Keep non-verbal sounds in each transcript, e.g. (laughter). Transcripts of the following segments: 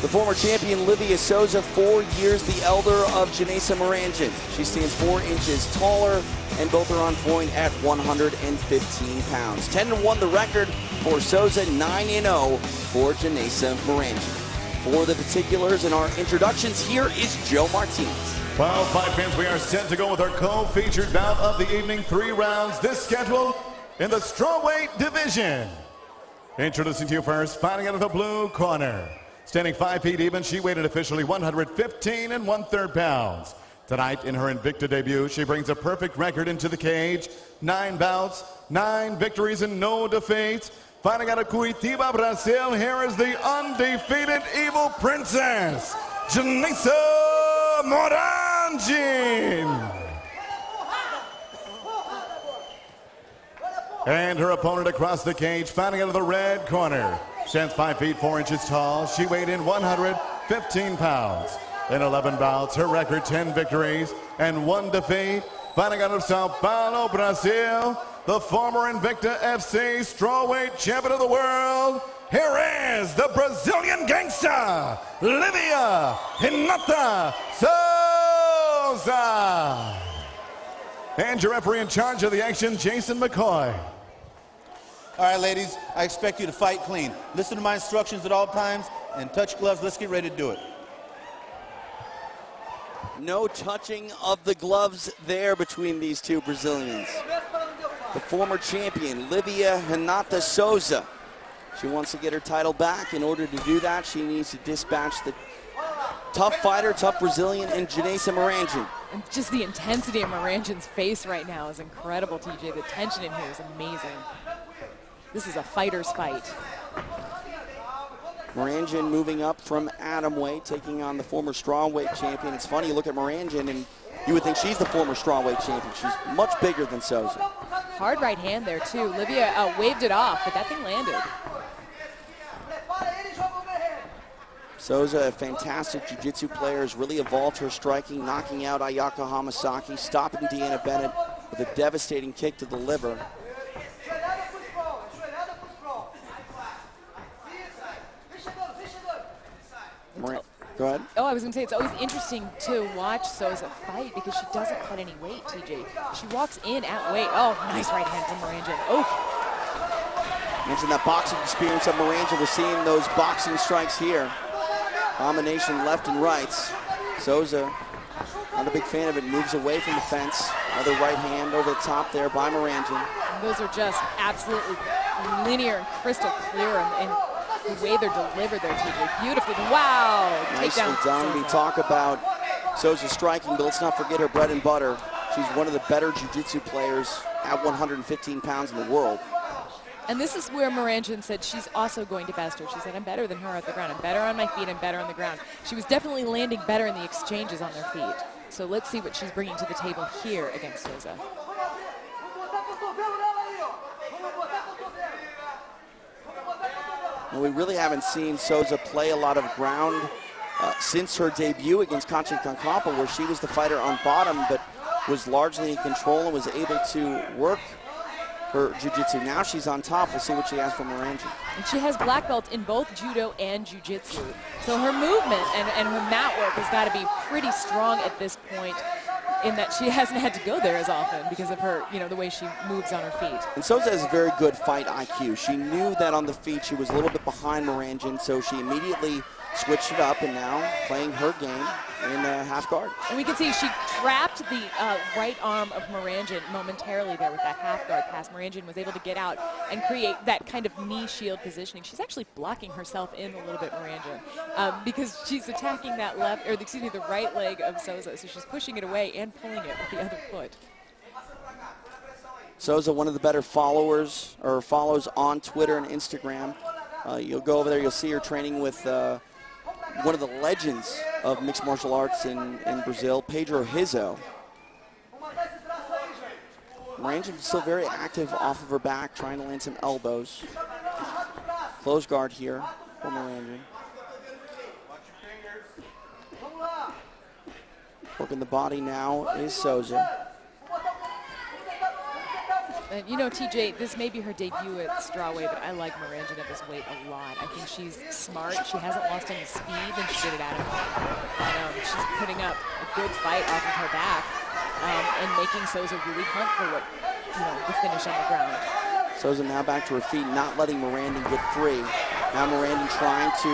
The former champion Livia Souza, four years the elder of Janaisa Morandin. She stands four inches taller, and both are on point at 115 pounds. 10 to 1 the record for Souza, 9 0 for Janaisa Morandin. For the particulars and our introductions, here is Joe Martinez. Well, five fans, we are set to go with our co-featured bout of the evening. Three rounds this schedule in the strawweight division. Introducing to you first, fighting out of the blue corner. Standing five feet even, she weighed officially 115 and one third pounds. Tonight, in her Invicta debut, she brings a perfect record into the cage. Nine bouts, nine victories, and no defeats. Fighting out of Curitiba, Brazil, here is the undefeated Evil Princess, Janaisa Morandin. And her opponent across the cage, fighting out of the red corner. Stands 5 feet 4 inches tall. She weighed in 115 pounds. In 11 bouts, her record 10 victories and 1 defeat. Fighting out of Sao Paulo, Brazil, the former Invicta FC strawweight champion of the world. Here is the Brazilian gangster, Livia Renata Souza. And your referee in charge of the action, Jason McCoy. All right, ladies, I expect you to fight clean. Listen to my instructions at all times and touch gloves. Let's get ready to do it. No touching of the gloves there between these two Brazilians. The former champion, Livia Renata Souza. She wants to get her title back. In order to do that, she needs to dispatch the tough fighter, tough Brazilian, and Janaisa Morandin. And just the intensity of Morandin's face right now is incredible, TJ. The tension in here is amazing. This is a fighter's fight. Morandin moving up from weight, taking on the former strawweight champion. It's funny, you look at Morandin and you would think she's the former strawweight champion. She's much bigger than Souza. Hard right hand there, too. Livia uh, waved it off, but that thing landed. Souza, a fantastic jiu-jitsu player, has really evolved her striking, knocking out Ayaka Hamasaki, stopping Deanna Bennett with a devastating kick to the liver. Go ahead. Oh, I was going to say, it's always interesting to watch Souza fight because she doesn't cut any weight, TJ. She walks in at weight. Oh, nice right hand from Morandin. Oh. Mentioned that boxing experience of Morandin. We're seeing those boxing strikes here. Combination left and rights. Souza, not a big fan of it, moves away from the fence. Another right hand over the top there by Morandin. Those are just absolutely linear and crystal clear and, and the way they're delivered there, TJ. Beautifully. Wow. Nicely done. We talk about Souza striking, but let's not forget her bread and butter. She's one of the better jiu-jitsu players at 115 pounds in the world. And this is where Morandin said she's also going to best her. She said, I'm better than her at the ground. I'm better on my feet. I'm better on the ground. She was definitely landing better in the exchanges on their feet. So let's see what she's bringing to the table here against Souza. Well, we really haven't seen Souza play a lot of ground uh, since her debut against Katja Kankaanpää, where she was the fighter on bottom, but was largely in control and was able to work her jiu-jitsu. Now she's on top. We'll see what she has from Morandin. And she has black belt in both judo and jiu-jitsu. So her movement and, and her mat work has got to be pretty strong at this point in that she (laughs) hasn't had to go there as often because of her, you know, the way she moves on her feet. And Souza has a very good fight IQ. She knew that on the feet she was a little bit behind Morandin, so she immediately switched it up and now playing her game in uh, half guard. And we can see she trapped the uh, right arm of Morandin momentarily there with that half guard pass. Morandin was able to get out and create that kind of knee shield positioning. She's actually blocking herself in a little bit, Morandin, um, because she's attacking that left, or excuse me, the right leg of Souza. So she's pushing it away and pulling it with the other foot. Souza, one of the better followers or follows on Twitter and Instagram. Uh, you'll go over there, you'll see her training with uh, one of the legends of mixed martial arts in, in Brazil, Pedro Rizzo. Morandin is still very active off of her back, trying to land some elbows. Close guard here for Morandin. Working the body now is Souza. And you know, TJ, this may be her debut at strawweight, but I like Morandin at this weight a lot. I think she's smart. She hasn't lost any speed, and she did it at And, um, she's putting up a good fight off of her back um, and making Souza really hunt for what, you know, the finish on the ground. Souza now back to her feet, not letting Miranda get free. Now Miranda trying to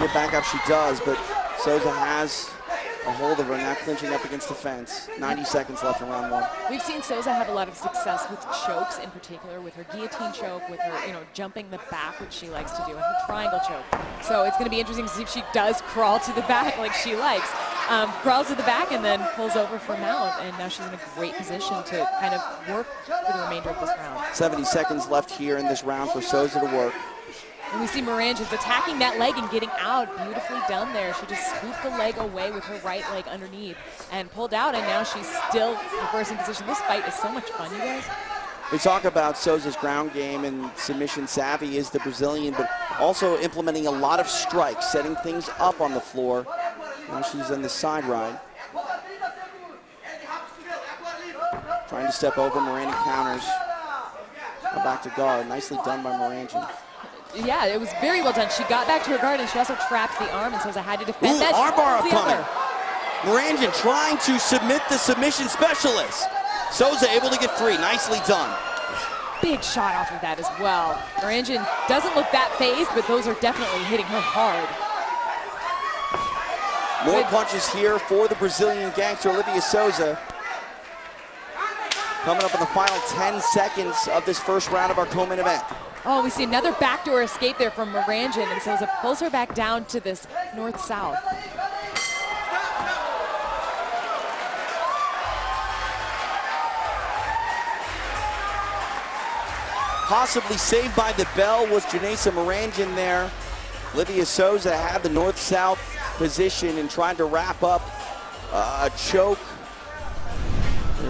get back up. She does, but Souza has a hold of her, now clinching up against the fence. 90 seconds left in round one. We've seen Souza have a lot of success with chokes in particular, with her guillotine choke, with her, you know, jumping the back, which she likes to do, and her triangle choke. So it's going to be interesting to see if she does crawl to the (laughs) back like she likes. Um, crawls to the back and then pulls over for mount, and now she's in a great position to kind of work for the remainder of this round. 70 seconds left here in this round for Souza to work. And we see Morandin's attacking that leg and getting out. Beautifully done there. She just scooped the leg away with her right leg underneath and pulled out, and now she's still reversing position. This fight is so much fun, you guys. We talk about Souza's ground game and submission savvy is the Brazilian, but also implementing a lot of strikes, setting things up on the floor. Now she's on the side ride. Trying to step over, Morandin counters. Back to guard. Nicely done by Morandin. Yeah, it was very well done. She got back to her guard and she also trapped the arm and says I had to defend Ooh, that. armbar coming. Morandin trying to submit the submission specialist. Souza able to get free. Nicely done. Big shot off of that as well. Morandin doesn't look that phased, but those are definitely hitting her hard. More Good. punches here for the Brazilian gangster, Olivia Souza. Coming up in the final 10 seconds of this first round of our co-main event. Oh, we see another backdoor escape there from Morandin, and Souza pulls her back down to this north-south. Possibly saved by the bell was Janaisa Morandin there. Livia Souza had the north-south position and tried to wrap up uh, a choke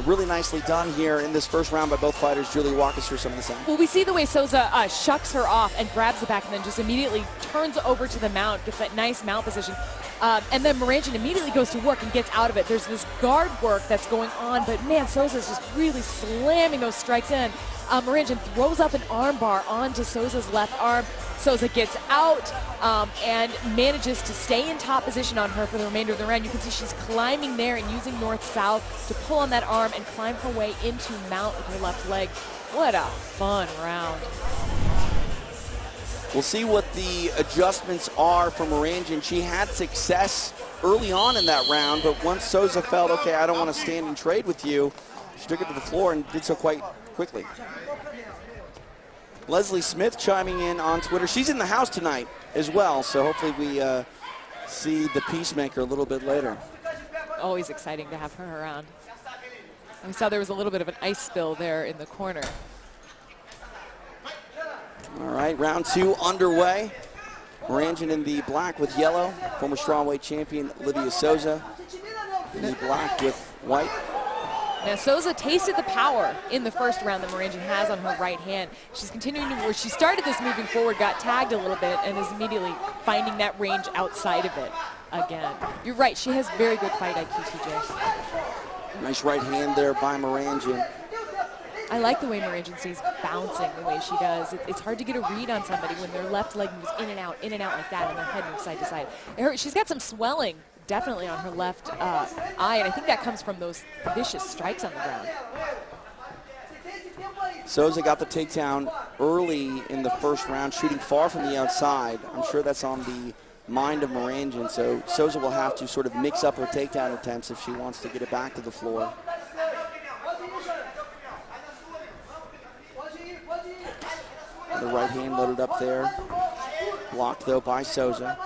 really nicely done here in this first round by both fighters. Julie, walk us through some of the sound. Well, we see the way Souza uh, shucks her off and grabs the back and then just immediately turns over to the mount, gets that nice mount position. Um, and then Morandin immediately goes to work and gets out of it. There's this guard work that's going on, but man, Souza's just really slamming those strikes in. Uh, Morandin throws up an armbar onto Souza's left arm. Souza gets out um, and manages to stay in top position on her for the remainder of the round. You can see she's climbing there and using north-south to pull on that arm and climb her way into mount with her left leg. What a fun round. We'll see what the adjustments are for Morandin. She had success early on in that round, but once Souza felt, okay, I don't want to stand and trade with you, she took it to the floor and did so quite quickly. Leslie Smith chiming in on Twitter. She's in the house tonight as well, so hopefully we uh, see the Peacemaker a little bit later. Always exciting to have her around. We saw there was a little bit of an ice spill there in the corner. All right, round two underway. Morandin in the black with yellow, former strawweight champion Livia Souza in the black with white. Now Souza tasted the power in the first round that Morandin has on her right hand. She's continuing to, where she started this moving forward, got tagged a little bit, and is immediately finding that range outside of it again. You're right, she has very good fight IQ, TJ. Nice right hand there by Morandin. I like the way Morandin stays bouncing the way she does. It, it's hard to get a read on somebody when their left leg moves in and out, in and out like that, and their head moves side to side. she's got some swelling definitely on her left uh, eye, and I think that comes from those vicious strikes on the ground. Souza got the takedown early in the first round, shooting far from the outside. I'm sure that's on the mind of Morandin, so Souza will have to sort of mix up her takedown attempts if she wants to get it back to the floor. The right hand loaded up there. Blocked, though, by Souza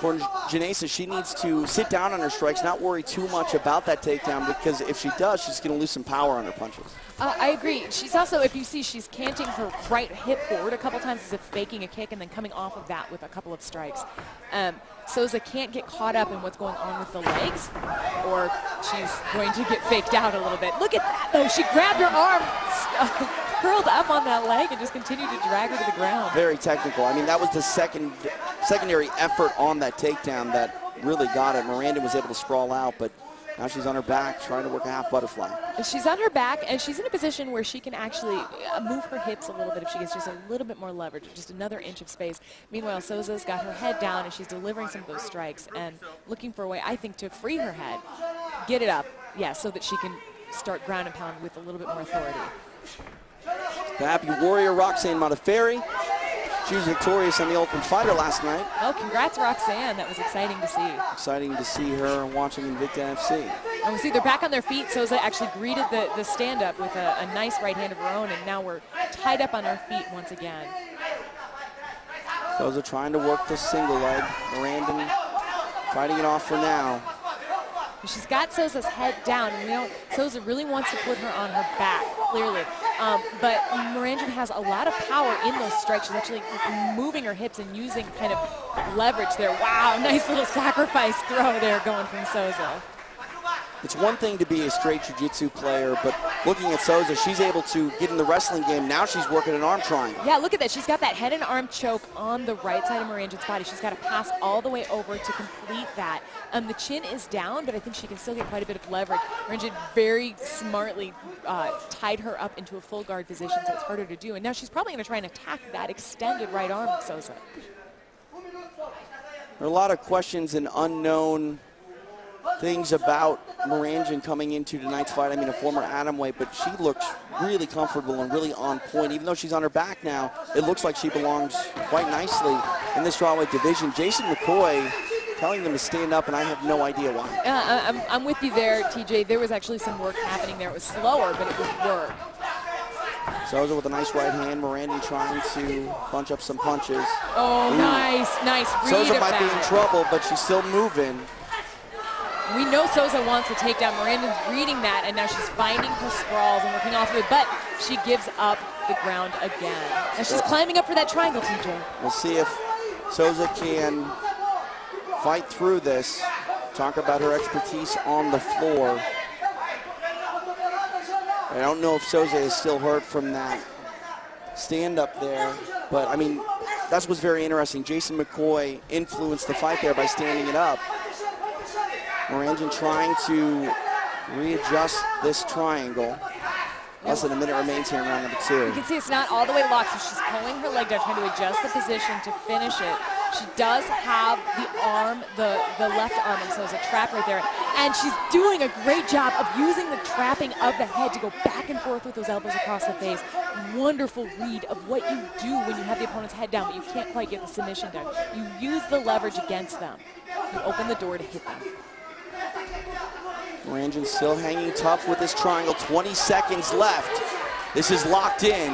for Janaisa, she needs to sit down on her strikes, not worry too much about that takedown because if she does, she's going to lose some power on her punches. Uh, I agree. She's also, if you see, she's canting her right hip forward a couple times as if faking a kick and then coming off of that with a couple of strikes. Um, Souza can't get caught up in what's going on with the legs or she's going to get faked out a little bit. Look at that, though. She grabbed her arm, (laughs) curled up on that leg and just continued to drag her to the ground. Very technical. I mean, that was the second secondary effort on that takedown that really got it. Miranda was able to sprawl out, but Now she's on her back trying to work a half butterfly. She's on her back, and she's in a position where she can actually uh, move her hips a little bit if she gets just a little bit more leverage, just another inch of space. Meanwhile, Souza's got her head down, and she's delivering some of those strikes and looking for a way, I think, to free her head, get it up, yeah, so that she can start ground and pound with a little bit more authority. The happy warrior, Roxanne Modafferi. She was victorious on the Ultimate Fighter last night. Oh, congrats, Roxanne. That was exciting to see. Exciting to see her watching Invicta FC. And oh, we see they're back on their feet. Souza actually greeted the, the stand-up with a, a nice right hand of her own, and now we're tied up on our feet once again. Souza trying to work the single leg. Miranda fighting it off for now. She's got Souza's head down, and you know, Souza really wants to put her on her back, clearly. Um, but Morandin has a lot of power in those strikes. She's actually moving her hips and using kind of leverage there. Wow, (laughs) nice little sacrifice throw there going from Souza. It's one thing to be a straight jiu-jitsu player, but looking at Souza, she's able to get in the wrestling game. Now she's working an arm triangle. Yeah, look at that. She's got that head and arm choke on the right side of Morandin's body. She's got to pass all the way over to complete that. Um, the chin is down, but I think she can still get quite a bit of leverage. Mirandin very smartly uh, tied her up into a full guard position, so it's harder to do. And now she's probably going to try and attack that extended right arm of Souza. There are a lot of questions and unknown things about Morandin coming into tonight's fight. I mean, a former atomweight, but she looks really comfortable and really on point. Even though she's on her back now, it looks like she belongs quite nicely in this strawweight division. Jason McCoy telling them to stand up, and I have no idea why. Uh, I'm, I'm with you there, TJ. There was actually some work happening there. It was slower, but it was work. Souza with a nice right hand. Morandin trying to bunch up some punches. Oh, Ooh. nice, nice read Souza might be in trouble, but she's still moving. We know Souza wants to take down. Miranda's reading that, and now she's finding her sprawls and working off of it, but she gives up the ground again. And she's climbing up for that triangle, TJ. We'll see if Souza can fight through this. Talk about her expertise on the floor. I don't know if Souza is still hurt from that stand up there, but I mean, that's what's very interesting. Jason McCoy influenced the fight there by standing it up. Morandin trying to readjust this triangle. Less than a minute remains here in round number two. You can see it's not all the way locked, so she's pulling her leg down, trying to adjust the position to finish it. She does have the arm, the, the left arm, and so there's a trap right there. And she's doing a great job of using the trapping of the head to go back and forth with those elbows across the face. Wonderful read of what you do when you have the opponent's head down, but you can't quite get the submission done. You use the leverage against them. You open the door to hit them. Morandin still hanging tough with this triangle. 20 seconds left. This is locked in.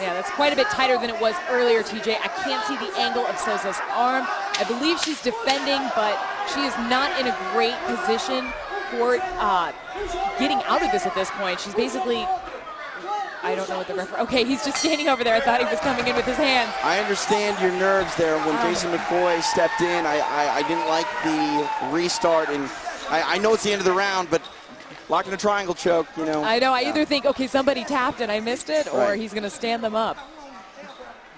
Yeah, that's quite a bit tighter than it was earlier, TJ. I can't see the angle of Souza's arm. I believe she's defending, but she is not in a great position for uh, getting out of this at this point. She's basically I don't know what the referee. Okay, he's just standing over there. I thought he was coming in with his hands. I understand your nerves there. When oh. Jason McCoy stepped in, I, I, I, didn't like the restart, and I, I know it's the end of the round, but locking a triangle choke, you know. I know. I either think, okay, somebody tapped and I missed it, or right. he's going to stand them up.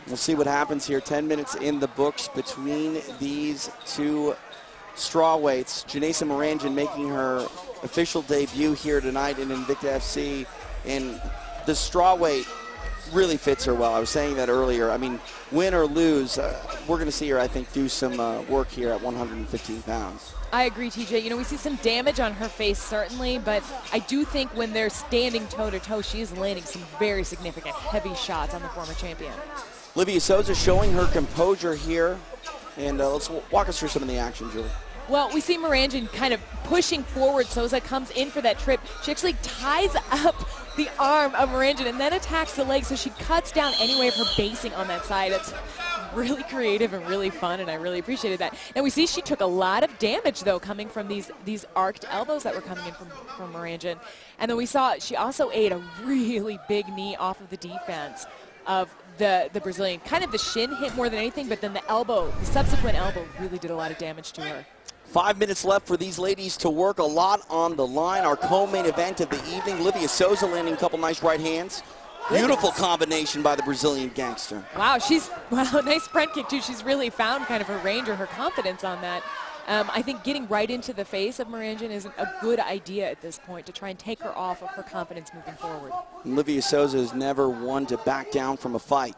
We'll see what happens here. 10 minutes in the books between these two strawweights. Janaisa Morandin making her official debut here tonight in Invicta FC. And the strawweight really fits her well. I was saying that earlier. I mean, win or lose, uh, we're going to see her, I think, do some uh, work here at 115 pounds. I agree, TJ. You know, we see some damage on her face, certainly, but I do think when they're standing toe-to-toe, she is landing some very significant, heavy shots on the former champion. Livia Souza showing her composure here, and uh, let's walk us through some of the action, Julie. Well, we see Morandin kind of pushing forward. Souza comes in for that trip. She actually ties up the arm of Morandin and then attacks the leg, so she cuts down any way of her basing on that side. It's really creative and really fun, and I really appreciated that. And we see she took a lot of damage, though, coming from these these arced elbows that were coming in from, from Morandin. And then we saw she also ate a really big knee off of the defense of the, the Brazilian. Kind of the shin hit more than anything, but then the elbow, the subsequent elbow, really did a lot of damage to her. Five minutes left for these ladies to work. A lot on the line. Our co-main event of the evening. Livia Souza landing a couple nice right hands. Beautiful combination by the Brazilian gangster. Wow, she's (laughs) wow, nice front kick too. She's really found kind of her range or her confidence on that. Um, I think getting right into the face of Morandin isn't a good idea at this point to try and take her off of her confidence moving forward. Livia Souza is never one to back down from a fight.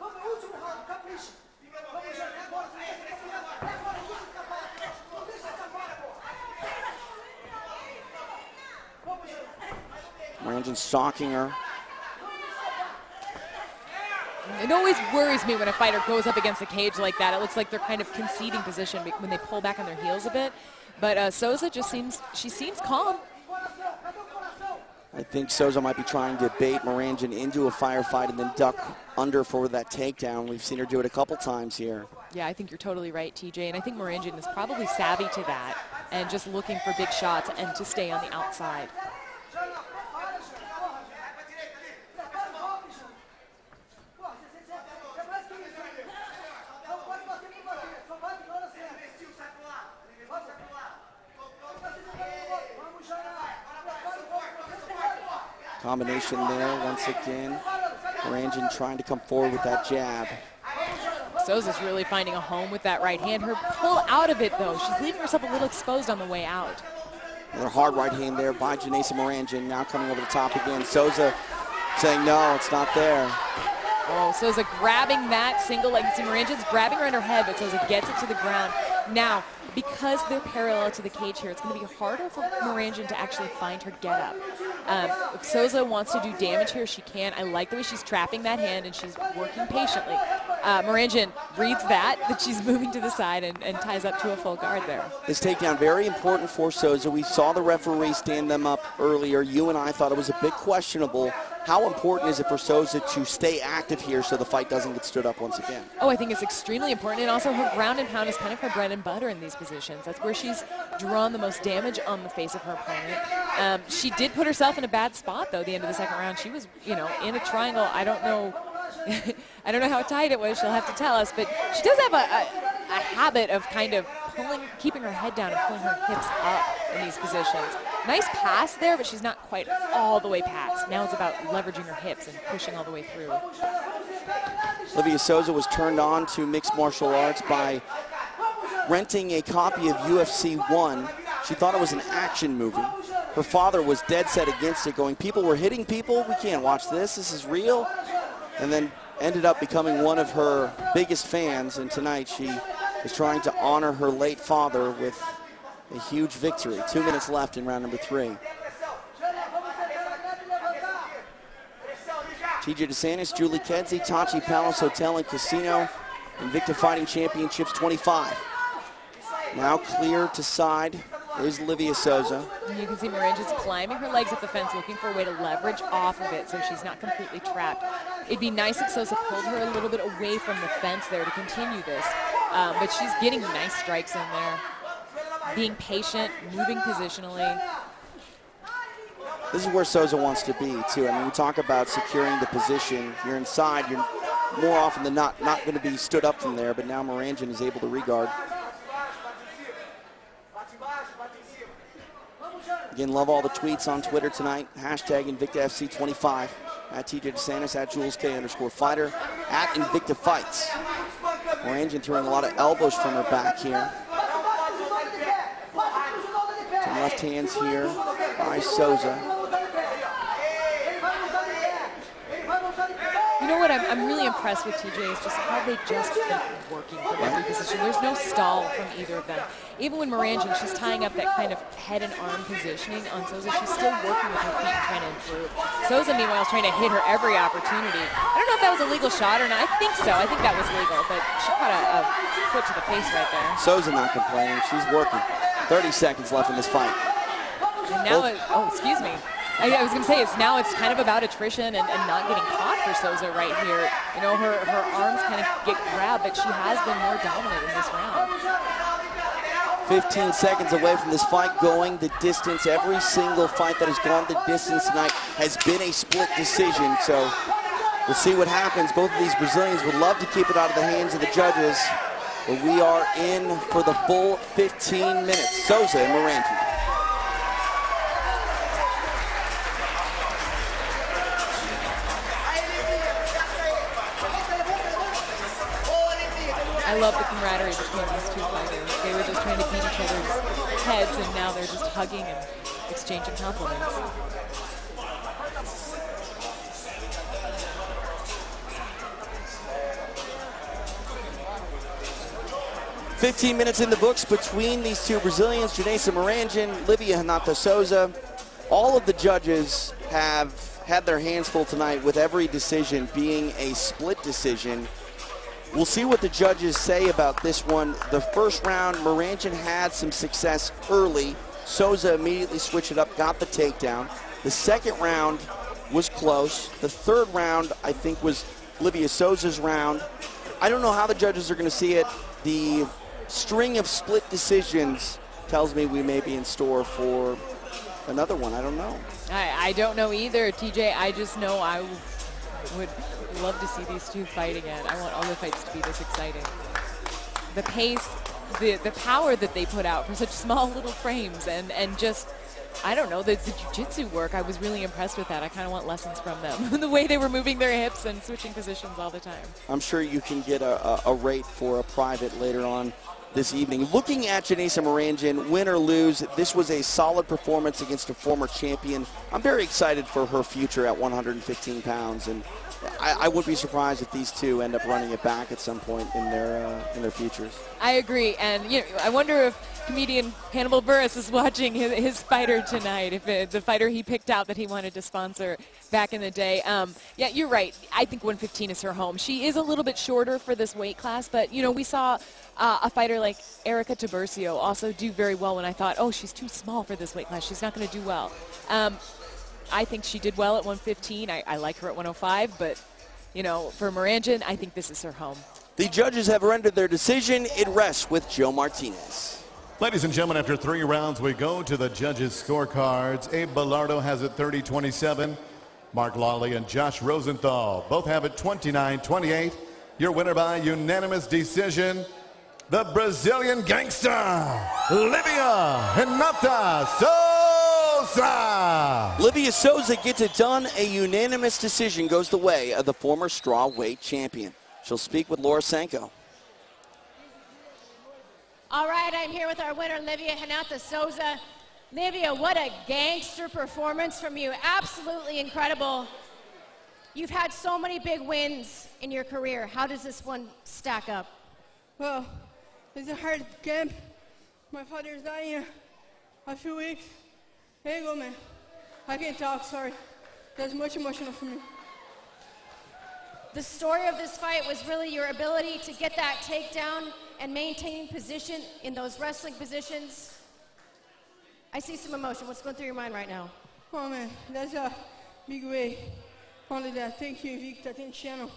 Morandin stalking her. It always worries me when a fighter goes up against a cage like that. It looks like they're kind of conceding position when they pull back on their heels a bit. But uh, Souza just seems, she seems calm. I think Souza might be trying to bait Morandin into a firefight and then duck under for that takedown. We've seen her do it a couple times here. Yeah, I think you're totally right, TJ. And I think Morandin is probably savvy to that and just looking for big shots and to stay on the outside. Combination there once again. Morandin trying to come forward with that jab. Souza's really finding a home with that right hand. Her pull out of it, though, she's leaving herself a little exposed on the way out. Another hard right hand there by Janaisa Morandin. Now coming over the top again. Souza saying, no, it's not there. Oh, Souza grabbing that single leg. See, Morandin's grabbing her under her head, but Souza gets it to the ground. Now, because they're parallel to the cage here, it's going to be harder for Morandin to actually find her get up. Um, wants to do damage here, she can. I like the way she's trapping that hand and she's working patiently. Uh, Morandin reads that, (laughs) that she's moving to the side and, and ties up to a full guard there. This takedown very important for Souza. We saw the referee stand them up earlier. You and I thought it was a bit questionable. How important is it for Souza to stay active here so the fight doesn't get stood up once again? Oh, I think it's extremely important. And also her ground and pound is kind of her bread and butter in these positions. That's where she's drawn the most damage on the face of her opponent. Um, she did put herself in a bad spot, though, the end of the second round. She was, you know, in a triangle. I don't know. (laughs) I don't know how tight it was. She'll have to tell us. But she does have a, a, a habit of kind of pulling, keeping her head down and pulling her hips up in these positions. Nice pass there, but she's not quite all the way past. Now it's about leveraging her hips and pushing all the way through. Olivia Souza was turned on to mixed martial arts by renting a copy of UFC 1. She thought it was an action movie. Her father was dead set against it, going, people were hitting people? We can't watch this. This is real. And then ended up becoming one of her biggest fans, and tonight she is trying to honor her late father with a huge victory. Two minutes left in round number three. TJ DeSantis, Julie Kedzie, Tachi Palace Hotel and Casino, Invicta Fighting Championships 25. Now clear to side is Olivia Souza. You can see Morandin's climbing her legs up the fence, looking for a way to leverage off of it so she's not completely trapped. It'd be nice if Souza pulled her a little bit away from the fence there to continue this. Um, but she's getting nice strikes in there. Being patient, moving positionally. This is where Souza wants to be, too. I mean, we talk about securing the position. You're inside. You're more often than not not going to be stood up from there, but now Morandin is able to regard. Again, love all the tweets on Twitter tonight. Hashtag InvictaFC25. At TJ DeSantis, at Jules K underscore fighter, at Invicta Fights. Morandin throwing a lot of elbows from her back here. Left hands here by Souza. You know what I'm, I'm really impressed with TJ is just how they just keep working from every position. There's no stall from either of them. Even when Morandin, she's tying up that kind of head and arm positioning on Souza, she's still working with her feet and trying to improve. Souza, meanwhile, is trying to hit her every opportunity. I don't know if that was a legal shot or not. I think so. I think that was legal, but she caught a, a foot to the face right there. Souza not complaining. She's working. 30 seconds left in this fight. And now, it, oh, excuse me. I, I was going to say, it's now it's kind of about attrition and, and, not getting caught for Souza right here. You know, her, her arms kind of get grabbed, but she has been more dominant in this round. 15 seconds away from this fight going the distance. Every single fight that has gone the distance tonight has been a split decision. So we'll see what happens. Both of these Brazilians would love to keep it out of the hands of the judges. We are in for the full 15 minutes. Souza and Morandin. I love the camaraderie between these two fighters. They were just trying to beat each other's heads, and now they're just hugging and exchanging compliments. 15 minutes in the books between these two Brazilians, Janaisa Morandin, Livia Renata Souza. All of the judges have had their hands full tonight with every decision being a split decision. We'll see what the judges say about this one. The first round, Morandin had some success early. Souza immediately switched it up, got the takedown. The second round was close. The third round, I think, was Livia Souza's round. I don't know how the judges are going to see it. The string of split decisions tells me we may be in store for another one. I don't know. I, I don't know either, TJ. I just know I would love to see these two fight again. I want all the fights to be this exciting. The pace, the, the power that they put out for such (laughs) small little frames and, and just I don't know, the, the jiu-jitsu work, I was really impressed with that. I kind of want lessons from them. (laughs) the way they were moving their hips and switching positions all the time. I'm sure you can get a, a, a rate for a private later on this evening. Looking at Janaisa Morandin, win or lose, this was a solid performance against a former champion. I'm very excited for her future at 115 pounds, and I, I would be surprised if these two end up running it back at some point in their uh, in their futures. I agree, and you know, I wonder if comedian Hannibal Buress is watching his, his fighter tonight. If it, the fighter he picked out that he wanted to sponsor back in the day. Um, yeah, you're right. I think 115 is her home. She is a little bit shorter for this weight class, but you know we saw uh, a fighter like Erica Tiburcio also do very well when I thought, oh, she's too small for this weight class. She's not going to do well. Um, I think she did well at 115. I, I like her at 105, but you know, for Morandin, I think this is her home. The judges have rendered their decision. It rests with Joe Martinez. Ladies and gentlemen, after three rounds, we go to the judges' scorecards. Abe Bellardo has it 30-27. Mark Lawley and Josh Rosenthal both have it 29-28. Your winner by unanimous decision, the Brazilian gangster, Livia Renata Souza. Livia Souza gets it done. A unanimous decision goes the way of the former strawweight champion. She'll speak with Laura Sanko. All right, I'm here with our winner, Livia Renata Souza. Livia, what a gangster performance from you. Absolutely incredible. You've had so many big wins in your career. How does this one stack up? Well, it's a hard camp. My father's dying in a few weeks. Hey, go, man. I can't talk, sorry. That's much emotional for me. The story of this fight was really your ability to get that takedown and maintain position in those wrestling positions. I see some emotion. What's going through your mind right now? Oh, man, that's a big way. Only that. Thank you, Invicta. Thank Channel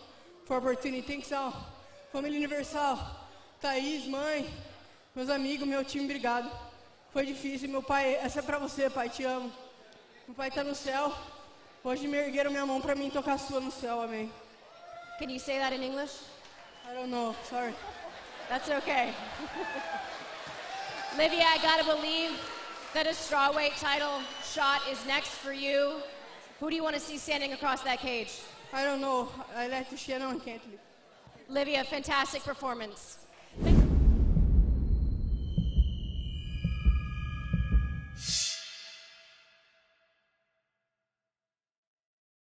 for opportunity. Thanks all. Família Universal. Thaís, mãe, meus amigos, meu time, obrigado. Foi difícil. Meu pai, essa é pra você, pai. Te amo. Meu pai tá no céu. Hoje me ergueram minha mão pra mim tocar a sua no céu. Amém. Can you say that in English? I don't know. Sorry. That's okay. (laughs) Livia, I gotta believe that a strawweight title shot is next for you. Who do you want to see standing across that cage? I don't know. I like to Shannon Cantley. Livia, fantastic performance.